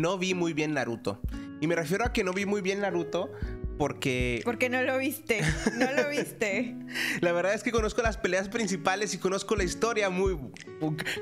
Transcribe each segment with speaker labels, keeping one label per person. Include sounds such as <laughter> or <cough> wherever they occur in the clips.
Speaker 1: no vi muy bien Naruto. Y me refiero a que no vi muy bien Naruto porque...
Speaker 2: Porque no lo viste, no lo viste. <laughs>
Speaker 1: la verdad es que conozco las peleas principales y conozco la historia muy...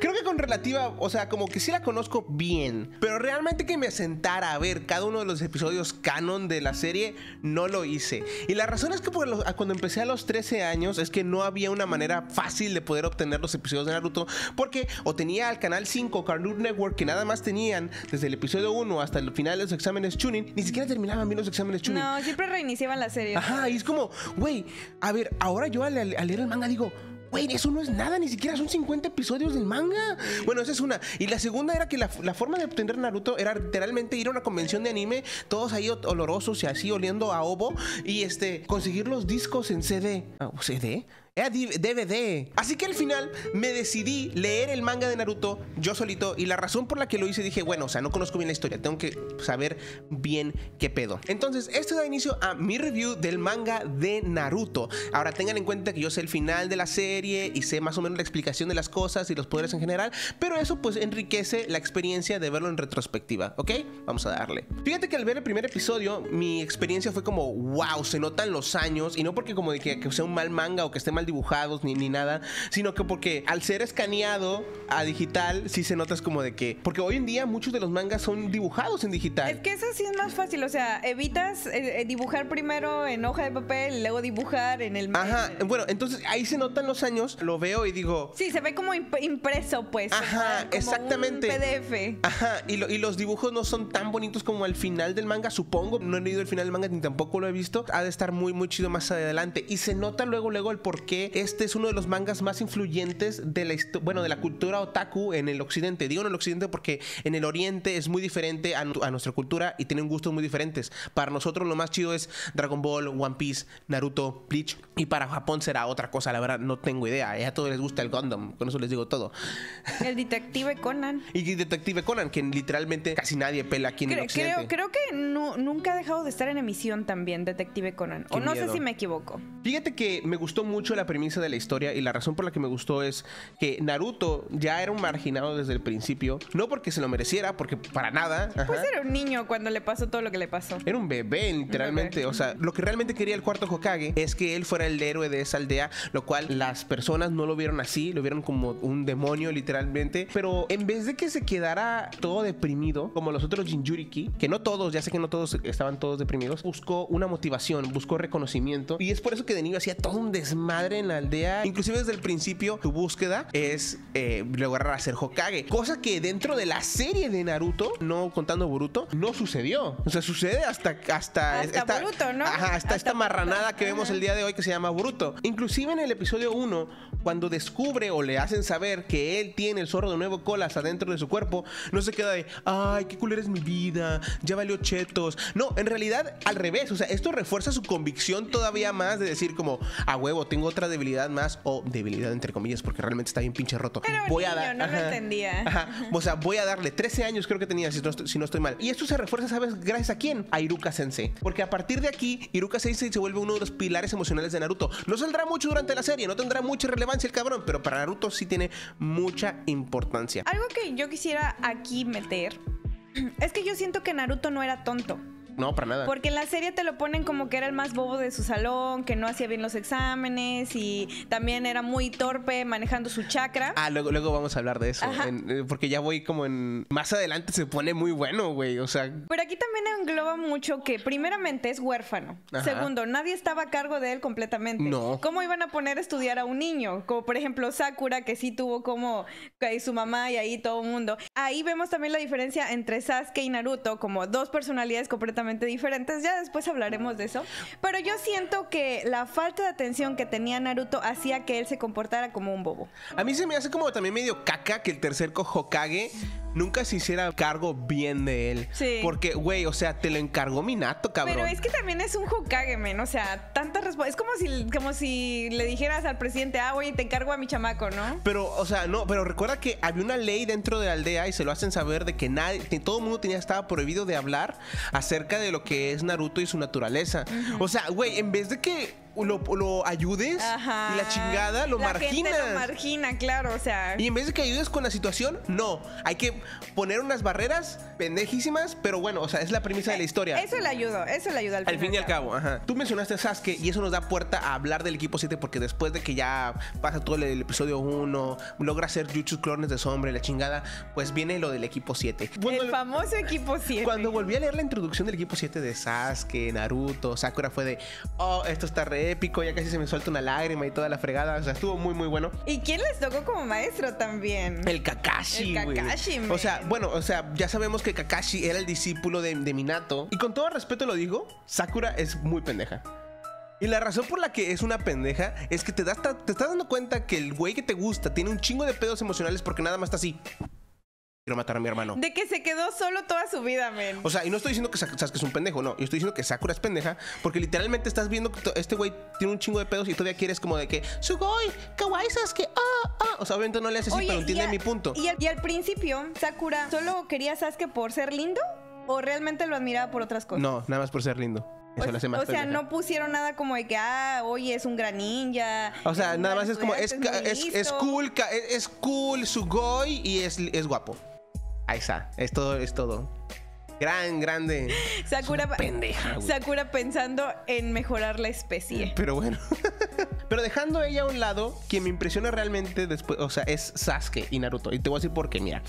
Speaker 1: Creo que con relativa, o sea, como que sí la conozco bien, pero realmente que me sentara a ver cada uno de los episodios canon de la serie, no lo hice. Y la razón es que cuando empecé a los 13 años es que no había una manera fácil de poder obtener los episodios de Naruto, porque o tenía al canal 5 Cartoon Network que nada más tenían desde el episodio 1 hasta el final de los exámenes Chunin, ni siquiera terminaban bien los exámenes Chunin.
Speaker 2: No, siempre reiniciaban la serie.
Speaker 1: Ajá, y es como, güey, a ver, ahora yo al, leer el manga digo, Güey, eso no es nada, ni siquiera son 50 episodios del manga. Bueno, esa es una. Y la segunda era que la, forma de obtener Naruto era literalmente ir a una convención de anime, todos ahí olorosos y así oliendo a ovo, y este, conseguir los discos en CD. Ah, ¿CD? Era DVD. Así que al final me decidí leer el manga de Naruto yo solito y la razón por la que lo hice dije, bueno, o sea, no conozco bien la historia, tengo que saber bien qué pedo. Entonces, esto da inicio a mi review del manga de Naruto. Ahora tengan en cuenta que yo sé el final de la serie y sé más o menos la explicación de las cosas y los poderes en general, pero eso pues enriquece la experiencia de verlo en retrospectiva, ¿ok? Vamos a darle. Fíjate que al ver el primer episodio, mi experiencia fue como, wow, se notan los años y no porque como de que, sea un mal manga o que esté mal dibujados ni, ni nada, sino que porque al ser escaneado a digital, sí se notas como de que. Porque hoy en día muchos de los mangas son dibujados en digital.
Speaker 2: Es que eso sí es más fácil, o sea, evitas eh, eh, dibujar primero en hoja de papel y luego dibujar en el.
Speaker 1: Ajá, bueno, entonces ahí se notan los años, lo veo y digo.
Speaker 2: Sí, se ve como impreso, pues.
Speaker 1: Ajá, exactamente.
Speaker 2: Un PDF.
Speaker 1: Ajá, y, y los dibujos no son tan bonitos como al final del manga, supongo. No he leído el final del manga ni tampoco lo he visto. Ha de estar muy, muy chido más adelante. Y se nota luego, luego el por qué este es uno de los mangas más influyentes de la, bueno, de la cultura otaku en el occidente. Digo en el occidente porque en el oriente es muy diferente a, nuestra cultura y tienen gustos muy diferentes. Para nosotros lo más chido es Dragon Ball, One Piece, Naruto, Bleach. Y para Japón será otra cosa, la verdad no tengo idea. A todos les gusta el Gundam, con eso les digo todo.
Speaker 2: El Detective Conan. <laughs>
Speaker 1: y Detective Conan, que literalmente casi nadie pela aquí en el occidente.
Speaker 2: Creo, que nunca ha dejado de estar en emisión también Detective Conan. o no sé si me equivoco.
Speaker 1: Fíjate que me gustó mucho la premisa de la historia y la razón por la que me gustó es que Naruto ya era un marginado desde el principio, no porque se lo mereciera, porque para nada.
Speaker 2: Pues era un niño cuando le pasó todo lo que le pasó.
Speaker 1: Era un bebé, literalmente. O sea, lo que realmente quería el cuarto Hokage es que él fuera el héroe de esa aldea, lo cual las personas no lo vieron así, lo vieron como un demonio, literalmente. Pero en vez de que se quedara todo deprimido, como los otros Jinjuriki, que no todos, ya sé que no todos estaban todos deprimidos, buscó una motivación, buscó reconocimiento. Y es por eso que de niño hacía todo un desmadre en la aldea. Inclusive desde el principio tu búsqueda es eh, lograr hacer Hokage. Cosa que dentro de la serie de Naruto, no contando Boruto, no sucedió. O sea, sucede hasta...
Speaker 2: Hasta, hasta esta, Boruto, ¿no?
Speaker 1: Ajá, hasta, esta marranada que vemos el día de hoy que se llama Boruto. Inclusive en el episodio 1, cuando descubre o le hacen saber que él tiene el zorro de nuevo colas adentro de su cuerpo, no se queda de, ay, qué culera es mi vida, ya valió chetos. No, en realidad al revés. O sea, esto refuerza su convicción todavía más de decir como, a huevo, tengo otra debilidad más o debilidad entre comillas porque realmente está bien pinche roto.
Speaker 2: Pero voy a dar, no lo entendía. <laughs>
Speaker 1: O sea, voy a darle 13 años creo que tenía si no, estoy, mal. Y esto se refuerza, ¿sabes? Gracias a quién? A Iruka Sensei. Porque a partir de aquí, Iruka Sensei se vuelve uno de los pilares emocionales de Naruto. No saldrá mucho durante la serie, no tendrá mucha relevancia el cabrón, pero para Naruto sí tiene mucha importancia.
Speaker 2: Algo que yo quisiera aquí meter <clears throat> es que yo siento que Naruto no era tonto.
Speaker 1: No, para nada.
Speaker 2: Porque en la serie te lo ponen como que era el más bobo de su salón, que no hacía bien los exámenes y también era muy torpe manejando su chakra.
Speaker 1: Ah, luego, luego vamos a hablar de eso. Eh, porque ya voy como en. Más adelante se pone muy bueno, güey. O sea.
Speaker 2: Pero aquí también engloba mucho que, primeramente, es huérfano. Segundo, nadie estaba a cargo de él completamente.
Speaker 1: No.
Speaker 2: ¿Cómo iban a poner a estudiar a un niño? Como por ejemplo Sakura, que sí tuvo como su mamá y ahí todo el mundo. Ahí vemos también la diferencia entre Sasuke y Naruto, como dos personalidades completamente diferentes. Ya después hablaremos de eso. Pero yo siento que la falta de atención que tenía Naruto hacía que él se comportara como un bobo.
Speaker 1: A mí se me hace como también medio caca que el tercer Hokage nunca se hiciera cargo bien de él.
Speaker 2: Sí.
Speaker 1: Porque, güey, o sea, te lo encargó Minato, cabrón.
Speaker 2: Pero es que también es un Hokage, men. O sea, respuestas. Es como si, como si le dijeras al presidente, ah, güey, te encargo a mi chamaco, ¿no?
Speaker 1: Pero, o sea, no, pero recuerda que había una ley dentro de la aldea y se lo hacen saber de que nadie, que todo el mundo tenía, estaba prohibido de hablar acerca de lo que es Naruto y su naturaleza. O sea, güey, en vez de que lo, lo ayudes
Speaker 2: Ajá.
Speaker 1: y la chingada lo
Speaker 2: la
Speaker 1: marginas.
Speaker 2: Gente lo margina, claro, o sea.
Speaker 1: Y en vez de que ayudes con la situación, no. Hay que poner unas barreras pendejísimas, pero bueno, o sea, es la premisa de la historia.
Speaker 2: Eso le ayudó, eso le ayuda al,
Speaker 1: Al fin y al cabo, ajá. Tú mencionaste a Sasuke y eso nos da puerta a hablar del equipo 7 porque después de que ya pasa todo el, el episodio 1, logra hacer Jutsu clones de sombra y la chingada, pues viene lo del equipo 7. Cuando-
Speaker 2: El famoso equipo 7.
Speaker 1: Cuando volví a leer la introducción del equipo 7 de Sasuke, Naruto, Sakura fue de, oh, esto está re épico, ya casi se me suelta una lágrima y toda la fregada, o sea, estuvo muy, muy bueno.
Speaker 2: ¿Y quién les tocó como maestro también?
Speaker 1: El Kakashi,
Speaker 2: El. Kakashi,
Speaker 1: O sea,
Speaker 2: man.
Speaker 1: bueno, o sea, ya sabemos que Kakashi era el discípulo de, de Minato. Y con todo respeto lo digo, Sakura es muy pendeja. Y la razón por la que es una pendeja es que te, das, te estás dando cuenta que el güey que te gusta tiene un chingo de pedos emocionales porque nada más está así. Quiero matar a mi hermano.
Speaker 2: De que se quedó solo toda su vida, men.
Speaker 1: O sea, y no estoy diciendo que Sa- Sasuke es un pendejo, no. Yo estoy diciendo que Sakura es pendeja porque literalmente estás viendo que este güey tiene un chingo de pedos y todavía quieres como de que Sugoi, kawaii Sasuke, ah, ah. O sea, obviamente no le haces así, pero entiende
Speaker 2: a-
Speaker 1: mi punto.
Speaker 2: Y al, y al principio, Sakura solo quería a Sasuke por ser lindo o realmente lo admiraba por otras cosas.
Speaker 1: No, nada más por ser lindo. Eso
Speaker 2: o,
Speaker 1: lo hace más
Speaker 2: o sea, no pusieron nada como de que, ah, oye, es un gran ninja.
Speaker 1: O sea, nada más es como, es, es, es cool, ca- es, es cool, Sugoi y es, es guapo. Ahí está, es todo, es todo. Gran, grande.
Speaker 2: Sakura,
Speaker 1: pendeja, güey.
Speaker 2: Sakura pensando en mejorar la especie.
Speaker 1: Pero bueno. <laughs> Pero dejando ella a un lado, quien me impresiona realmente después, o sea, es Sasuke y Naruto. Y te voy a decir por qué, mira.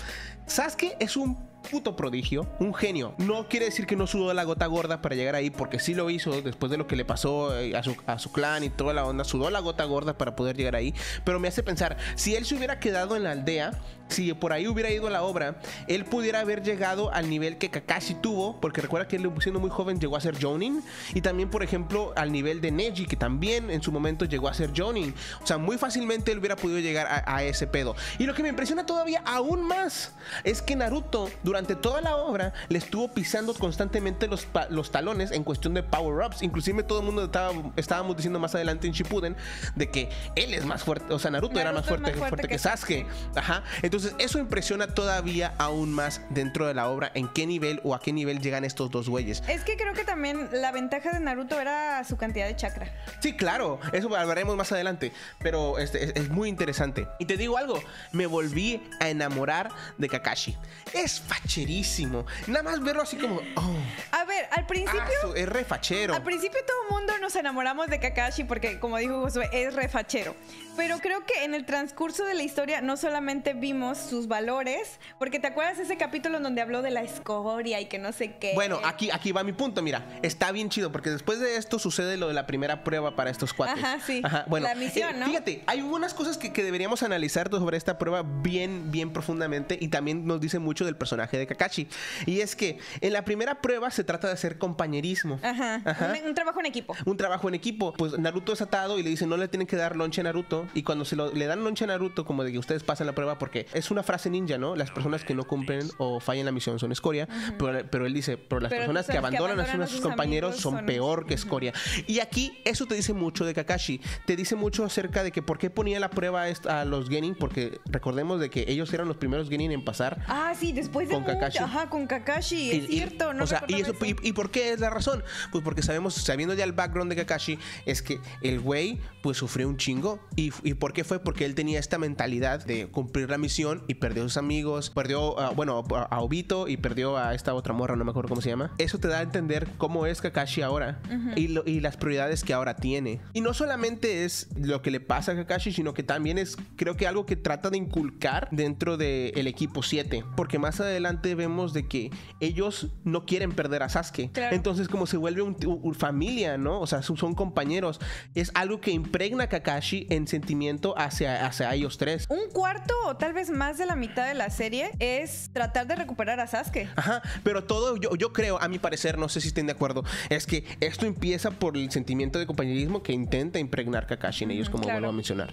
Speaker 1: Sasuke es un puto prodigio, un genio. No quiere decir que no sudó la gota gorda para llegar ahí, porque sí lo hizo después de lo que le pasó eh, a su, a su clan y toda la onda. Sudó la gota gorda para poder llegar ahí. Pero me hace pensar, si él se hubiera quedado en la aldea, si por ahí hubiera ido a la obra, él pudiera haber llegado al nivel que Kakashi tuvo, porque recuerda que él siendo muy joven llegó a ser Jonin, y también, por ejemplo, al nivel de Neji, que también en su momento llegó a ser Jonin. O sea, muy fácilmente él hubiera podido llegar a, a ese pedo. Y lo que me impresiona todavía aún más es que Naruto, durante toda la obra, le estuvo pisando constantemente los, los talones en cuestión de power-ups. Inclusive todo el mundo estaba, estábamos diciendo más adelante en Shippuden de que él es más fuerte, o sea, Naruto, era más fuerte,
Speaker 2: más fuerte
Speaker 1: fuerte que
Speaker 2: que
Speaker 1: Sasuke. Ajá. Entonces, eso impresiona todavía aún más dentro de la obra en qué nivel o a qué nivel llegan estos dos güeyes.
Speaker 2: Es que creo que también la ventaja de Naruto era su cantidad de chakra.
Speaker 1: Sí, claro, eso hablaremos más adelante, pero este, es, es muy interesante. Y te digo algo, me volví a enamorar de Kakashi. Es facherísimo. Nada más verlo así como, oh,
Speaker 2: A ver, al principio...
Speaker 1: ah, su- es re fachero.
Speaker 2: Al principio todo el mundo nos enamoramos de Kakashi porque, como dijo Josué, es refachero. Pero creo que en el transcurso de la historia no solamente vimos sus valores, porque te acuerdas ese capítulo en donde habló de la escoria y que no sé qué.
Speaker 1: Bueno, aquí, aquí va mi punto, mira, está bien chido porque después de esto sucede lo de la primera prueba para estos cuates.
Speaker 2: Ajá, sí.
Speaker 1: bueno,
Speaker 2: La misión,
Speaker 1: eh,
Speaker 2: ¿no?
Speaker 1: Fíjate, hay algunas cosas que, que deberíamos analizar sobre esta prueba bien, bien profundamente y también nos dice mucho del personaje de Kakashi. Y es que en la primera prueba se trata de hacer compañerismo.
Speaker 2: Ajá.
Speaker 1: Ajá.
Speaker 2: Un, un trabajo en equipo.
Speaker 1: Un trabajo en equipo. Pues Naruto es atado y le dicen no le tienen que dar lonche a Naruto. Y cuando se lo, le dan lonche a Naruto, como de que ustedes pasan la prueba, porque es una frase ninja, ¿no? Las personas que no cumplen o fallan la misión son escoria. pero, pero él dice, pero las
Speaker 2: Pero
Speaker 1: personas que
Speaker 2: los que
Speaker 1: abandonan,
Speaker 2: abandonan
Speaker 1: a sus compañeros son,
Speaker 2: son-
Speaker 1: peor que escoria. Y aquí eso te dice mucho de Kakashi. Te dice mucho acerca de que por qué ponía la prueba a a los Genin, porque recordemos de que ellos eran los primeros Genin en pasar.
Speaker 2: Ah, sí, después de
Speaker 1: Con
Speaker 2: mucho-
Speaker 1: Kakashi.
Speaker 2: Ajá, con Kakashi, es
Speaker 1: Y- y-
Speaker 2: cierto, no
Speaker 1: o sea, y, eso, y, y por qué es la razón? Pues porque sabemos, sabiendo ya el background de Kakashi, es que el güey pues sufrió un chingo. ¿Y, y por qué fue? Porque él tenía esta mentalidad de cumplir la misión y perdió a sus amigos, perdió, a- bueno, a, Obito y perdió a esta otra morra, no me acuerdo cómo se llama. Eso te da a entender cómo es Kakashi ahora y, lo- y las prioridades que ahora tiene. Y no solamente es lo que le pasa a Kakashi, sino que también es, creo que algo que trata de inculcar dentro del equipo 7. Porque más adelante vemos de que ellos no quieren perder a Sasuke.
Speaker 2: Claro.
Speaker 1: Entonces, como se vuelve un, un- familia, ¿no? O sea, son, compañeros. Es algo que impregna a Kakashi en sentimiento hacia, hacia ellos tres.
Speaker 2: Un cuarto o tal vez más de la mitad de la serie es tratar de recuperar a Sasuke.
Speaker 1: Ajá, pero todo, yo, yo creo, a mi parecer, no sé si estén de acuerdo, es que esto empieza por el sentimiento de compañerismo que intenta impregnar Kakashi en ellos, como
Speaker 2: claro.
Speaker 1: vuelvo a mencionar.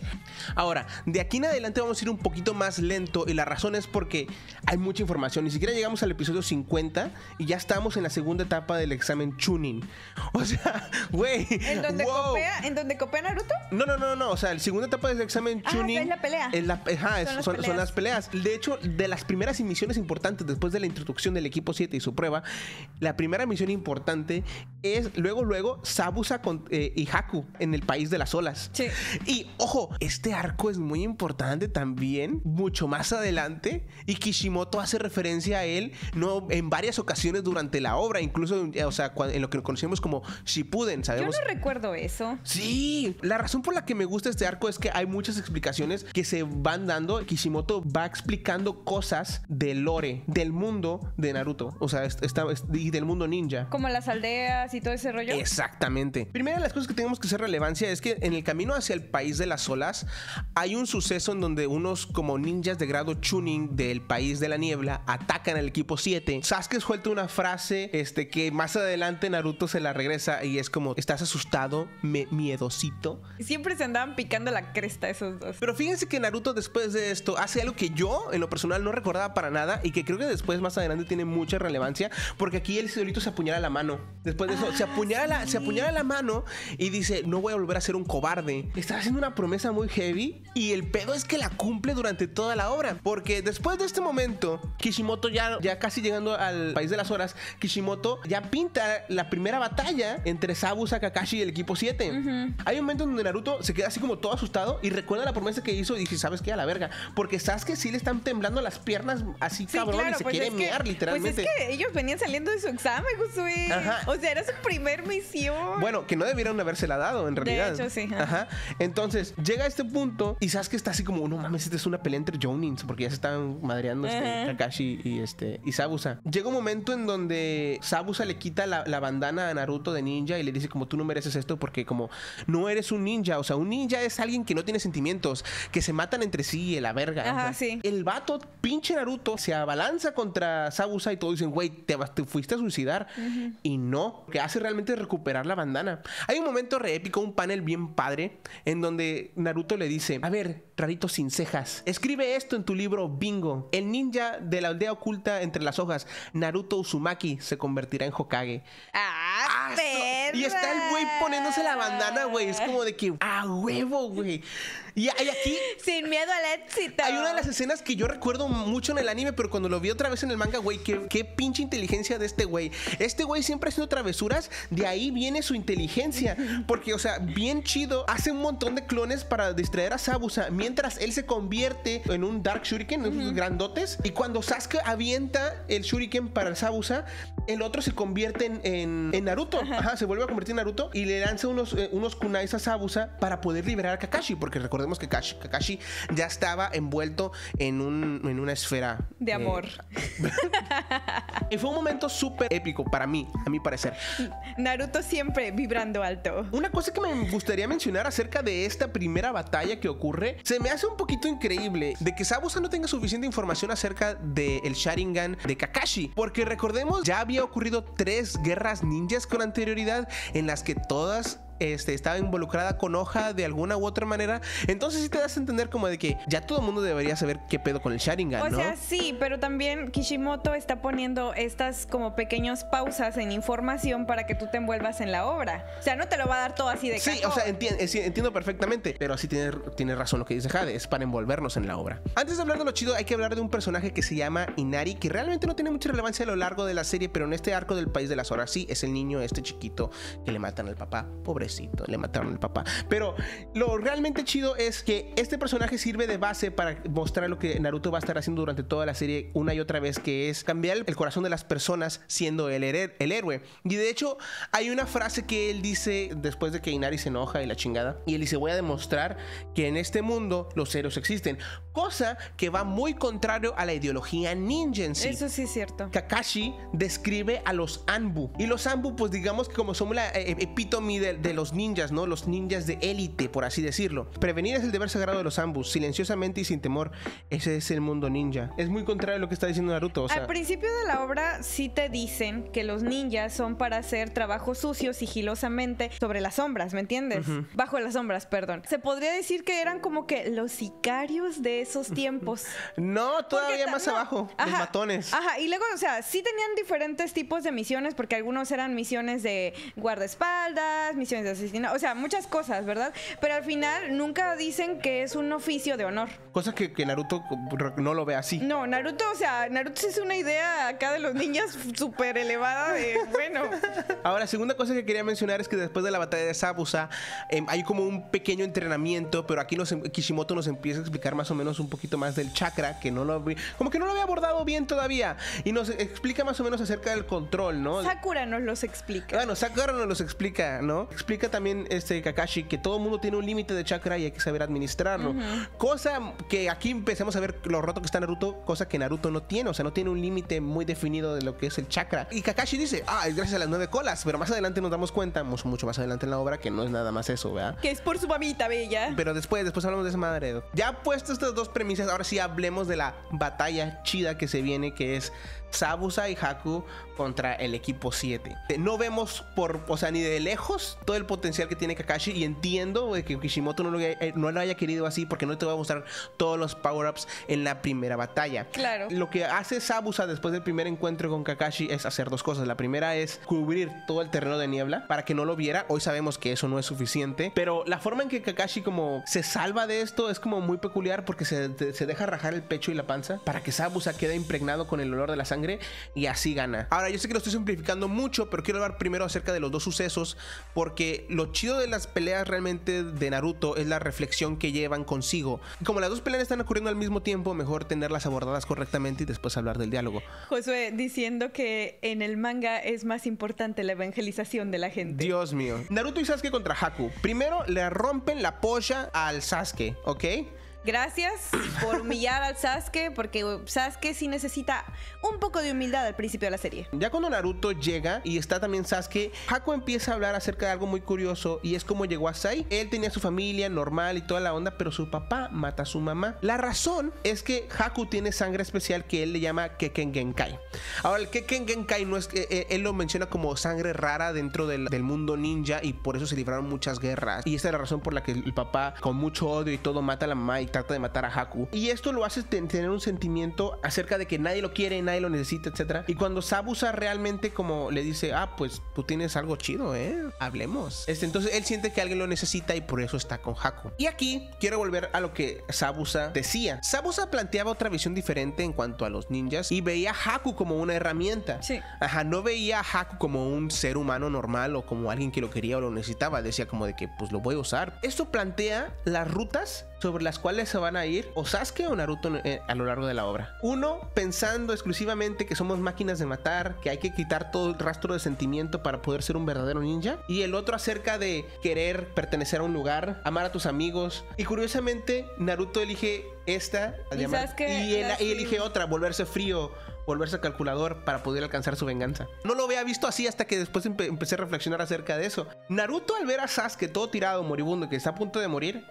Speaker 1: Ahora, de aquí en adelante vamos a ir un poquito más lento y la razón es porque hay mucha información. Ni siquiera llegamos al episodio 50 y ya estamos en la segunda etapa del examen Chunin. <laughs> O sea, güey.
Speaker 2: ¿En donde,
Speaker 1: wow.
Speaker 2: ¿En donde copia Naruto?
Speaker 1: No, no, no, no. O sea, la segunda etapa del examen
Speaker 2: Ah, es la pelea.
Speaker 1: es la- ajá, es-
Speaker 2: Son las
Speaker 1: son
Speaker 2: peleas.
Speaker 1: las peleas. De hecho, de las primeras misiones importantes después de la introducción del equipo 7 y su prueba, la primera misión importante es luego, luego, Sabusa con, eh, y Haku en el país de las olas.
Speaker 2: Sí.
Speaker 1: Y ojo, este arco es muy importante también, mucho más adelante. Y Kishimoto hace referencia a él no en varias ocasiones durante la obra, incluso o sea, en lo que conocemos como Shippuden,
Speaker 2: Yo
Speaker 1: sabemos.
Speaker 2: no recuerdo eso.
Speaker 1: Sí, la razón por la que me gusta este arco es que hay muchas explicaciones que se van dando. Kishimoto va explicando cosas del lore, del mundo de Naruto, o sea, está- y del mundo ninja.
Speaker 2: Como las aldeas y todo ese rollo.
Speaker 1: Exactamente. Primera de las cosas que tenemos que hacer relevancia es que en el camino hacia el país de las olas hay un suceso en donde unos como ninjas de grado Chunin del país de la niebla atacan al equipo 7. Sasuke suelta una frase este, que más adelante Naruto se la regresa y es como, ¿estás asustado? Me- miedosito.
Speaker 2: Siempre se andaban picando la cresta esos dos.
Speaker 1: Pero fíjense que Naruto después de esto hace algo que yo en lo personal no recordaba para nada y que creo que después más adelante tiene mucha relevancia porque aquí él solito se apuñala la mano. Después de eso se apuñala la, se apuñala la mano y dice, "No voy a volver a ser un cobarde." Está haciendo una promesa muy heavy y el pedo es que la cumple durante toda la obra, porque después de este momento Kishimoto ya ya casi llegando al país de las horas, Kishimoto ya pinta la primera batalla entre Sabusa, Kakashi y el equipo 7. Hay un momento donde Naruto se queda así como todo asustado y recuerda la promesa que hizo y dice, ¿sabes qué? A la verga. Porque sabes que sí le están temblando las piernas así
Speaker 2: Sí,
Speaker 1: cabrón
Speaker 2: claro,
Speaker 1: y se
Speaker 2: pues
Speaker 1: quiere
Speaker 2: que-
Speaker 1: mear literalmente.
Speaker 2: Pues es que ellos venían saliendo de su examen, Josué.
Speaker 1: Ajá.
Speaker 2: O sea, era su primer misión.
Speaker 1: Bueno, que no debieron habérsela dado en realidad.
Speaker 2: hecho, sí, ajá.
Speaker 1: Ajá. Entonces, llega a este punto y sabes que está así como, no mames, esta es una pelea entre Jonins, porque ya se están madreando este. Kakashi y este y Sabusa. Llega un momento en donde Sabusa le quita la, la bandana a Naruto de ninja y le dice como tú no mereces esto porque como no eres un ninja, o sea, un ninja es alguien que no tiene sentimientos, que se matan entre sí, y la verga.
Speaker 2: Ajá,
Speaker 1: O sea,
Speaker 2: sí.
Speaker 1: El vato, pinche Naruto, se abalanza contra Sabusa y todos dicen, güey, te, fuiste a suicidar. Y no, que hace realmente recuperar la bandana. Hay un momento re épico, un panel bien padre, en donde Naruto le dice, a ver, rarito sin cejas, escribe esto en tu libro Bingo. El ninja de la aldea oculta entre las hojas, Naruto Uzumaki, se convertirá en Hokage.
Speaker 2: ¡Ah,
Speaker 1: Ah, so- y está el güey poniéndose la bandana, güey. Es como de que, a huevo, güey. he Y hay aquí
Speaker 2: Sin miedo al éxito.
Speaker 1: hay una de las escenas que yo recuerdo mucho en el anime, pero cuando lo vi otra vez en el manga, güey, qué, qué pinche inteligencia de este güey. Este güey siempre haciendo travesuras, de ahí viene su inteligencia. Porque, o sea, bien chido, hace un montón de clones para distraer a Sabusa, mientras él se convierte en un Dark Shuriken, esos grandotes. Y cuando Sasuke avienta el Shuriken para Sabusa, el otro se convierte en, en- en Naruto. Ajá. se vuelve a convertir en Naruto y le lanza unos, eh, unos kunais a Sabusa para poder liberar a Kakashi, porque recordemos que Kakashi, Kakashi ya estaba envuelto en, un, en una esfera
Speaker 2: De
Speaker 1: eh,
Speaker 2: amor. <laughs>
Speaker 1: y fue un momento súper épico para mí, a mi parecer.
Speaker 2: Naruto siempre vibrando alto.
Speaker 1: Una cosa que me gustaría mencionar acerca de esta primera batalla que ocurre, se me hace un poquito increíble de que Sabusa no tenga suficiente información acerca del Sharingan de Kakashi, porque recordemos, ya había ocurrido tres guerras ninjas con anterioridad en las que todas este, estaba involucrada con hoja de alguna u otra manera. Entonces sí te das a entender como de que ya todo el mundo debería saber qué pedo con el Sharingan,
Speaker 2: O
Speaker 1: ¿no?
Speaker 2: sea, sí, pero también Kishimoto está poniendo estas como pequeñas pausas en información para que tú te envuelvas en la obra. O sea, no te lo va a dar todo así de
Speaker 1: Sí, o sea, enti- eh, sí, entiendo perfectamente, pero así tiene, tiene razón lo que dice Jade, es para envolvernos en la obra. Antes de hablar de lo chido, hay que hablar de un personaje que se llama Inari, que realmente no tiene mucha relevancia a lo largo de la serie, pero en este arco del País de las Horas sí, es el niño este chiquito que le matan al papá, le mataron al papá. Pero lo realmente chido es que este personaje sirve de base para mostrar lo que Naruto va a estar haciendo durante toda la serie una y otra vez, que es cambiar el corazón de las personas siendo el, el héroe. Y de hecho, hay una frase que él dice después de que Inari se enoja y la chingada, y él dice, voy a demostrar que en este mundo los héroes existen, cosa que va muy contrario a la ideología ninja en sí.
Speaker 2: Eso sí es cierto.
Speaker 1: Kakashi describe a los Anbu. Y los Anbu, pues digamos que como somos la eh, epítome de, de los ninjas, ¿no? Los ninjas de élite, por así decirlo. Prevenir es el deber sagrado de los Anbu, silenciosamente y sin temor. Ese es el mundo ninja. Es muy contrario a lo que está diciendo Naruto. O sea,
Speaker 2: Al principio de la obra sí te dicen que los ninjas son para hacer trabajo sucio sigilosamente sobre las sombras, ¿me entiendes? Bajo las sombras, perdón. Se podría decir que eran como que los sicarios de esos tiempos. <laughs>
Speaker 1: No, todavía
Speaker 2: Porque
Speaker 1: más
Speaker 2: no.
Speaker 1: abajo, los matones.
Speaker 2: Ajá, y luego, o sea, sí tenían diferentes tipos de misiones, porque algunos eran misiones de guardaespaldas, misiones de asesinato, o sea, muchas cosas, ¿verdad? Pero al final nunca dicen que es un oficio de honor.
Speaker 1: Cosa que, que Naruto no lo ve así.
Speaker 2: No, Naruto, o sea, Naruto es una idea acá de los niños <laughs> súper elevada de, bueno,
Speaker 1: Ahora, segunda cosa que quería mencionar es que después de la batalla de Sabusa em, hay como un pequeño entrenamiento, pero aquí nos, em- Kishimoto nos empieza a explicar más o menos un poquito más del chakra, que no lo vi- como que no lo había abordado bien todavía, y nos explica más o menos acerca del control, ¿no?
Speaker 2: Sakura nos los explica.
Speaker 1: Bueno, Sakura nos los explica, ¿no? Explica también este Kakashi que todo mundo tiene un límite de chakra y hay que saber administrarlo. Cosa que aquí empecemos a ver lo roto que está Naruto, cosa que Naruto no tiene, o sea, no tiene un límite muy definido de lo que es el chakra. Y Kakashi dice, ah, es gracias a las nueve colas, pero más adelante nos damos cuenta, mucho, mucho más adelante en la obra, que no es nada más eso, ¿verdad?
Speaker 2: Que es por su mamita bella.
Speaker 1: Pero después, después hablamos de esa madre. Ya puesto estas dos premisas, ahora sí hablemos de la batalla chida que se viene, que es Sabusa y Haku contra el equipo 7. No vemos por, o sea, ni de lejos todo el potencial que tiene Kakashi y entiendo que Kishimoto no lo, haya- eh, no lo haya querido así porque no te va a mostrar todos los power-ups en la primera batalla.
Speaker 2: Claro.
Speaker 1: Lo que hace Sabusa después del primer encuentro con Kakashi es hacer dos cosas. La primera es cubrir todo el terreno de niebla para que no lo viera. Hoy sabemos que eso no es suficiente. Pero la forma en que Kakashi como se salva de esto es como muy peculiar porque se, se deja rajar el pecho y la panza para que Sabusa quede impregnado con el olor de la sangre y así gana. Ahora, yo sé que lo estoy simplificando mucho, pero quiero hablar primero acerca de los dos sucesos porque lo chido de las peleas realmente de Naruto es la reflexión que llevan consigo. Como las dos peleas están ocurriendo al mismo tiempo, mejor tenerlas abordadas correctamente y después hablar del diálogo.
Speaker 2: Josué diciendo que en el manga es más importante la evangelización de la gente.
Speaker 1: Dios mío. Naruto y Sasuke contra Haku. Primero le rompen la polla al Sasuke, ¿ok?
Speaker 2: Gracias por humillar al Sasuke, porque Sasuke sí necesita un poco de humildad al principio de la serie.
Speaker 1: Ya cuando Naruto llega y está también Sasuke, Haku empieza a hablar acerca de algo muy curioso y es cómo llegó a Sai. Él tenía su familia normal y toda la onda, pero su papá mata a su mamá. La razón es que Haku tiene sangre especial que él le llama Keken Genkai. Ahora, el Keken Genkai no es que eh, él lo menciona como sangre rara dentro del, del mundo ninja y por eso se libraron muchas guerras. Y esa es la razón por la que el papá, con mucho odio y todo, mata a la mamá y trata de matar a Haku. Y esto lo hace ten- tener un sentimiento acerca de que nadie lo quiere, nadie lo necesita, etcétera. Y cuando Sabusa realmente como le dice, ah, pues tú tienes algo chido, ¿eh? Hablemos. Este, entonces él siente que alguien lo necesita y por eso está con Haku. Y aquí quiero volver a lo que Sabusa decía. Sabusa planteaba otra visión diferente en cuanto a los ninjas y veía a Haku como una herramienta.
Speaker 2: Sí.
Speaker 1: Ajá, no veía a Haku como un ser humano normal o como alguien que lo quería o lo necesitaba. Decía como de que pues lo voy a usar. Esto plantea las rutas sobre las cuales se van a ir o Sasuke o Naruto eh, a lo largo de la obra. Uno, pensando exclusivamente que somos máquinas de matar, que hay que quitar todo el rastro de sentimiento para poder ser un verdadero ninja. Y el otro acerca de querer pertenecer a un lugar, amar a tus amigos. Y curiosamente, Naruto elige esta
Speaker 2: Y
Speaker 1: él- y elige otra, volverse frío, volverse calculador para poder alcanzar su venganza. No lo había visto así hasta que después empe- empecé a reflexionar acerca de eso. Naruto al ver a Sasuke todo tirado, moribundo, que está a punto de morir,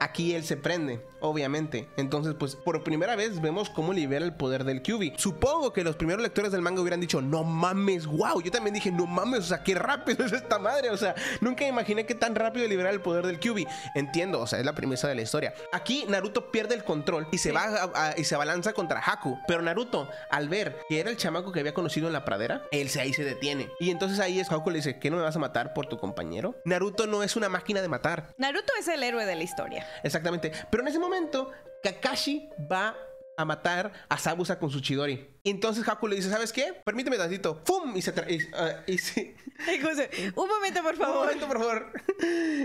Speaker 1: aquí él se prende, obviamente. Entonces, pues por primera vez vemos cómo libera el poder del Kyubi. Supongo que los primeros lectores del manga hubieran dicho, no mames, wow. Yo también dije, no mames, o sea, qué rápido <laughs> es esta madre. O sea, nunca imaginé que tan rápido liberar el poder del Kyubi. Entiendo, o sea, es la premisa de la historia. Aquí Naruto pierde el control y se va a- a- y se abalanza contra Haku. Pero Naruto, al ver que era el chamaco que había conocido en la pradera, él se ahí se detiene. Y entonces ahí es Haku le dice, ¿qué no me vas a matar por tu compañero? Naruto no es una máquina de matar.
Speaker 2: Naruto es el héroe de la historia.
Speaker 1: Exactamente. Pero en ese momento, Kakashi va a matar a Sabusa con su Chidori. Y entonces Haku le dice, ¿sabes qué? Permíteme tantito. ¡Fum! Y se... tra- y, ah, y se-
Speaker 2: un momento, por <laughs>
Speaker 1: Un
Speaker 2: favor.
Speaker 1: momento, por favor.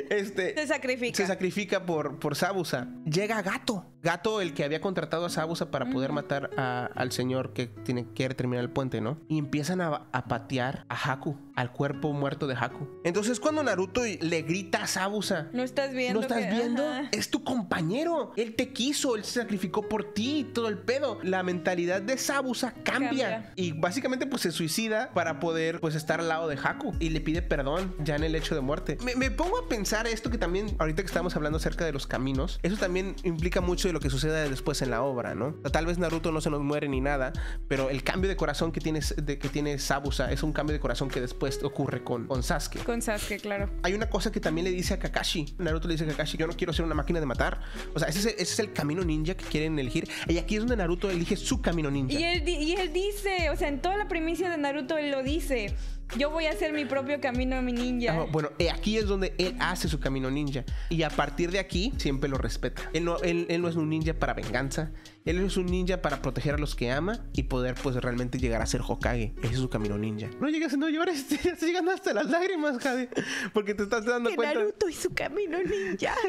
Speaker 1: Este...
Speaker 2: Se sacrifica.
Speaker 1: Se sacrifica por, por Sabusa. Llega Gato. Gato, el que había contratado a Sabusa para poder matar a- al señor que tiene, quiere terminar el puente, ¿no? Y empiezan a, a patear a Haku, al cuerpo muerto de Haku. Entonces, cuando Naruto le grita a Sabusa,
Speaker 2: ¿No estás viendo?
Speaker 1: ¿No estás
Speaker 2: que-
Speaker 1: viendo?
Speaker 2: Ajá.
Speaker 1: Es tu compañero. Él te quiso, él se sacrificó por ti, todo el pedo. La mentalidad de Sabusa Cambia,
Speaker 2: Cambia.
Speaker 1: y básicamente pues se suicida para poder pues estar al lado de Haku y le pide perdón ya en el hecho de muerte. Me, me pongo a pensar esto que también ahorita que estamos hablando acerca de los caminos, eso también implica mucho de lo que sucede después en la obra, ¿no? Tal vez Naruto no se nos muere ni nada, pero el cambio de corazón que tiene, de, que tiene Sabusa es un cambio de corazón que después ocurre con, con Sasuke.
Speaker 2: Con Sasuke, claro.
Speaker 1: Hay una cosa que también le dice a Kakashi. Naruto le dice a Kakashi, yo no quiero ser una máquina de matar. O sea, ese es, el, ese es el camino ninja que quieren elegir. Y aquí es donde Naruto elige su camino ninja.
Speaker 2: Y él, y él dice, o sea, en toda la primicia de Naruto él lo dice. Yo voy a hacer mi propio camino, mi ninja.
Speaker 1: Ah, bueno, eh, aquí es donde él hace su camino ninja. Y a partir de aquí siempre lo respeta. Él no, él, él no es un ninja para venganza. Él es un ninja para proteger a los que ama y poder pues realmente llegar a ser Hokage. Ese es su camino ninja. No llegas, no llores, <laughs> estás llegando hasta las lágrimas, Jade. Porque te estás dando
Speaker 2: que
Speaker 1: cuenta.
Speaker 2: Naruto y su camino ninja. <laughs>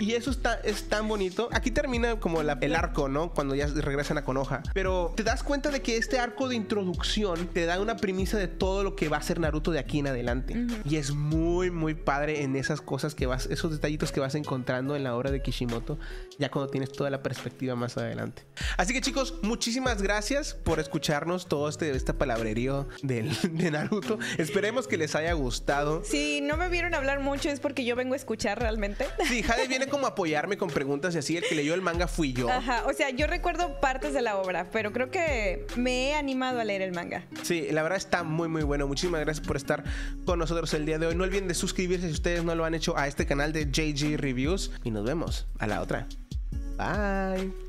Speaker 1: Y eso está, es tan bonito. Aquí termina como la- el arco, ¿no? Cuando ya regresan a Konoha. Pero te das cuenta de que este arco de introducción te da una premisa de todo lo que va a ser Naruto de aquí en adelante. Y es muy, muy padre en esas cosas que vas, esos detallitos que vas encontrando en la obra de Kishimoto, ya cuando tienes toda la perspectiva más adelante. Así que chicos, muchísimas gracias por escucharnos todo este, este palabrerío del, <laughs> de Naruto. Esperemos que les haya gustado.
Speaker 2: Si no me vieron hablar mucho es porque yo vengo a escuchar realmente.
Speaker 1: Sí, Jade viene como a apoyarme con preguntas y así. El que leyó el manga fui yo.
Speaker 2: Ajá, o sea, yo recuerdo partes de la obra, pero creo que me he animado a leer el manga.
Speaker 1: Sí, la verdad muy muy bueno. Muchísimas gracias por estar con nosotros el día de hoy. No olviden de suscribirse si ustedes no lo han hecho a este canal de JG Reviews. Y nos vemos a la otra. Bye.